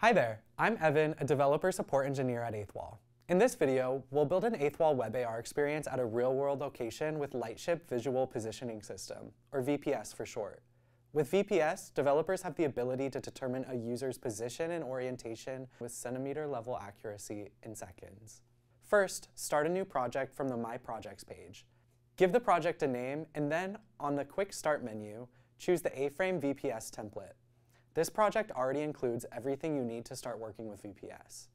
Hi there, I'm Evan, a developer support engineer at 8th Wall. In this video, we'll build an 8th Wall Web AR experience at a real-world location with Lightship Visual Positioning System, or VPS for short. With VPS, developers have the ability to determine a user's position and orientation with centimeter-level accuracy in seconds. First, start a new project from the My Projects page. Give the project a name, and then, on the Quick Start menu, choose the A-Frame VPS template. This project already includes everything you need to start working with VPS.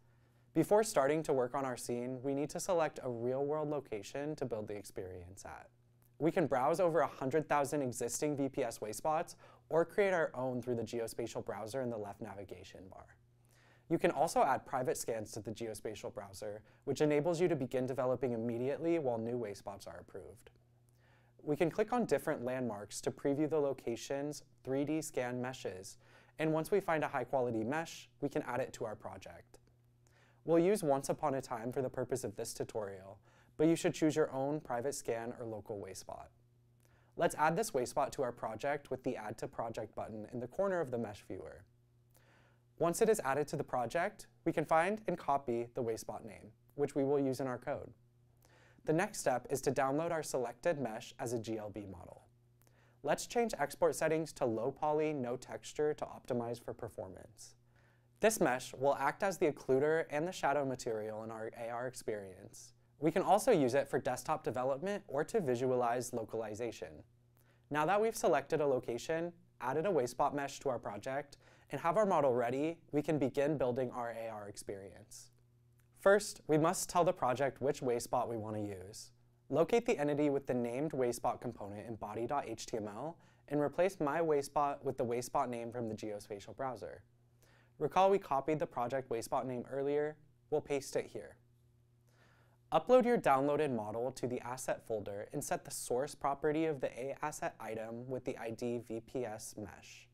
Before starting to work on our scene, we need to select a real-world location to build the experience at. We can browse over 100,000 existing VPS wayspots or create our own through the geospatial browser in the left navigation bar. You can also add private scans to the geospatial browser, which enables you to begin developing immediately while new wayspots are approved. We can click on different landmarks to preview the location's 3D scan meshes, and once we find a high quality mesh, we can add it to our project. We'll use Once Upon a Time for the purpose of this tutorial, but you should choose your own private scan or local wayspot. Let's add this wayspot to our project with the Add to Project button in the corner of the mesh viewer. Once it is added to the project, we can find and copy the wayspot name, which we will use in our code. The next step is to download our selected mesh as a GLB model. Let's change export settings to low poly, no texture to optimize for performance. This mesh will act as the occluder and the shadow material in our AR experience. We can also use it for desktop development or to visualize localization. Now that we've selected a location, added a wayspot mesh to our project, and have our model ready, we can begin building our AR experience. First, we must tell the project which waste wayspot we want to use. Locate the entity with the named wayspot component in body.html and replace my wayspot with the wayspot name from the geospatial browser. Recall we copied the project wayspot name earlier, we'll paste it here. Upload your downloaded model to the asset folder and set the source property of the A asset item with the ID VPS mesh.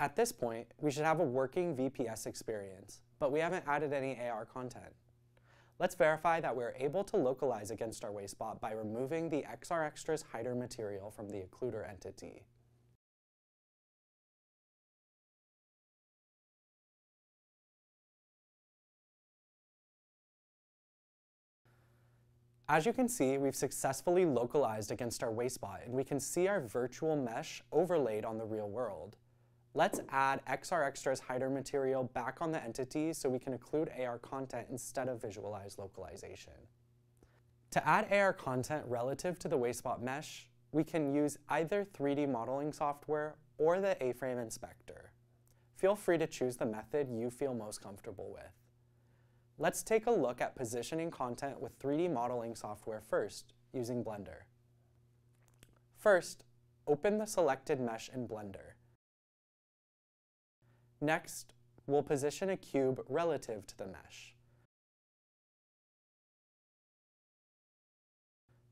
At this point, we should have a working VPS experience, but we haven't added any AR content. Let's verify that we're able to localize against our wayspot by removing the XR Extras hider material from the occluder entity. As you can see, we've successfully localized against our wayspot, and we can see our virtual mesh overlaid on the real world. Let's add XR Extras hider material back on the entity so we can occlude AR content instead of visualize localization. To add AR content relative to the wayspot mesh, we can use either 3D modeling software or the A-frame inspector. Feel free to choose the method you feel most comfortable with. Let's take a look at positioning content with 3D modeling software first, using Blender. First, open the selected mesh in Blender. Next, we'll position a cube relative to the mesh.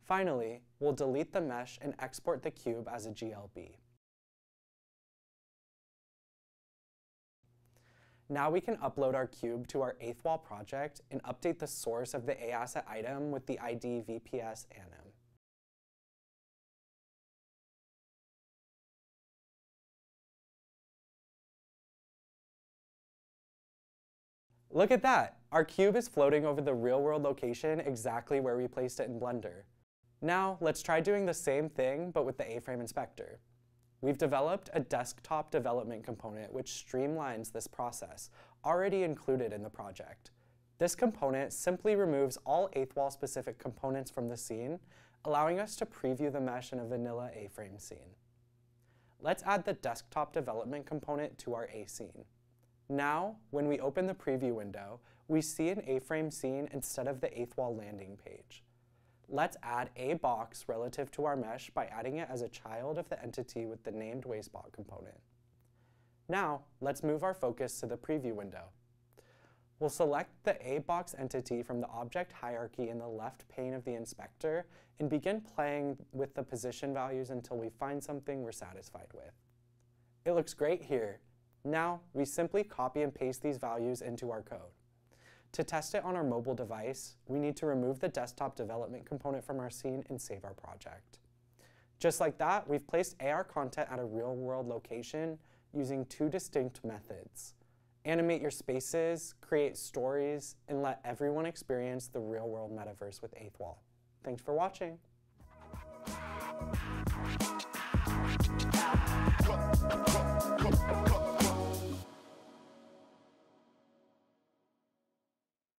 Finally, we'll delete the mesh and export the cube as a GLB. Now we can upload our cube to our 8th Wall project and update the source of the AAsset item with the ID VPS anim. Look at that! Our cube is floating over the real-world location exactly where we placed it in Blender. Now, let's try doing the same thing, but with the A-frame inspector. We've developed a desktop development component which streamlines this process, already included in the project. This component simply removes all 8th Wall-specific components from the scene, allowing us to preview the mesh in a vanilla A-frame scene. Let's add the desktop development component to our A scene. Now, when we open the preview window, we see an A-frame scene instead of the 8th Wall landing page. Let's add a box relative to our mesh by adding it as a child of the entity with the named wayspot component. Now, let's move our focus to the preview window. We'll select the A box entity from the object hierarchy in the left pane of the inspector and begin playing with the position values until we find something we're satisfied with. It looks great here, now, we simply copy and paste these values into our code. To test it on our mobile device, we need to remove the desktop development component from our scene and save our project. Just like that, we've placed AR content at a real-world location using two distinct methods, animate your spaces, create stories, and let everyone experience the real world metaverse with 8th Wall. Thanks for watching.